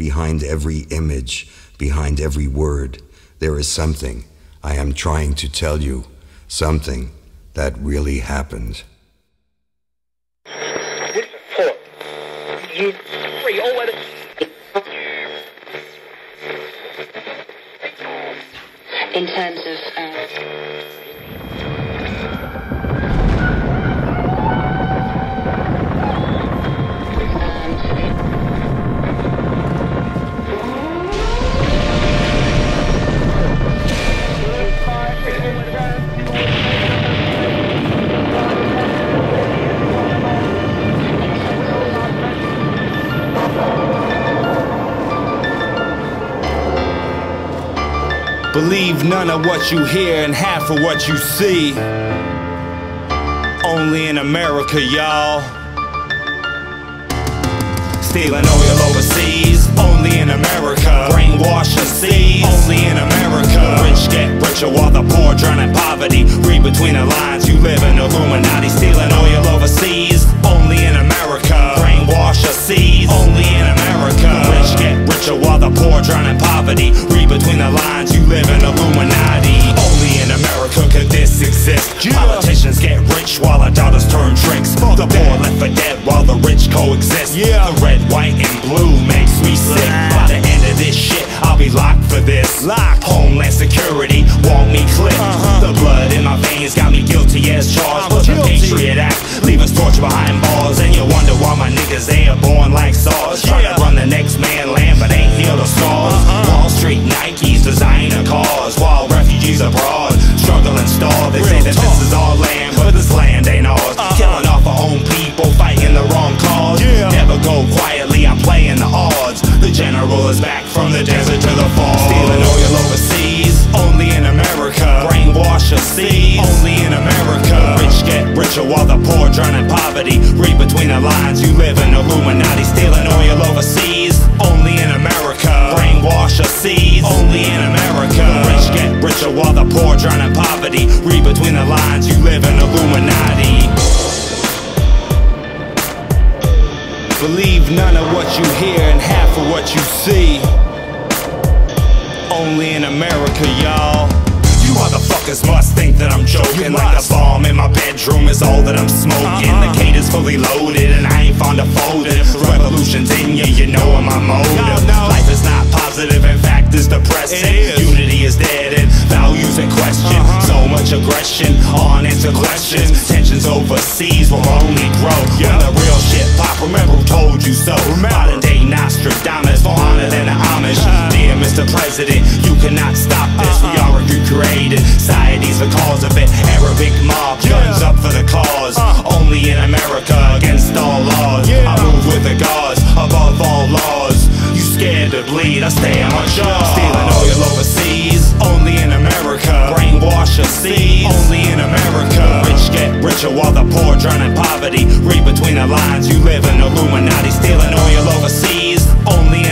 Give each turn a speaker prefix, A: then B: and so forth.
A: Behind every image, behind every word, there is something I am trying to tell you, something that really happened.
B: In terms of. Uh
C: Believe none of what you hear and half of what you see. Only in America, y'all. Stealing oil overseas, only in America. Brainwash and seize, only in America. Rich get richer while the poor drown in poverty. Read between the lines, you live in Illuminati. Stealing oil exist. Politicians get rich while our daughters turn tricks. The poor left for dead while the rich coexist.
D: Yeah.
C: The red, white, and blue makes me sick. By the end of this shit, I'll be locked for this.
D: Locked.
C: Homeland Security want me clipped.
D: Uh-huh.
C: The blood in my veins got me guilty as charged.
D: I'm
C: But the. Patriot Act leave us tortured behind bars. And you wonder why my niggas they are born like SARS. Trying
D: Yeah.
C: to run the next man land, but ain't heal the scars.
D: Uh-huh.
C: Wall Street Nikes, designer cars, while refugees abroad struggle and starve. They say
D: Real
C: that
D: talk.
C: this is our land, but this land ain't ours. Uh-huh. Killing off our own people, fighting the wrong cause.
D: Yeah.
C: Never go quietly, I'm playing the odds. The general is back from the desert to the fall. Stealing oil overseas, only in America. Brainwash or seize, only in America. Rich get richer while the poor drown in poverty. Read between the lines, you live in Illuminati. The poverty. Read between the lines, you live in Illuminati. Believe none of what you hear and half of what you see. Only in America, y'all. You motherfuckers must think that I'm joking. Like a bomb in my bedroom is all that I'm smoking.
D: Uh-uh.
C: The cater's fully loaded and I ain't fond of folding. Revolution's in you, you know I'm my motive.
D: No, no.
C: Life is not positive, in fact, it's depressing.
D: It is.
C: Unity is dead and values in question. So much aggression, unanswered questions. Tensions overseas will only grow. When the real shit pop, remember who told you so.
D: Remember.
C: Modern day Nostradamus, more honored than the Amish. Dear Mr. President, Bleed, I stay on my job. Stealing oil overseas, only in America. Brainwash or seize, only in America. Rich get richer while the poor drown in poverty. Read between the lines, you live in Illuminati. Stealing oil overseas, only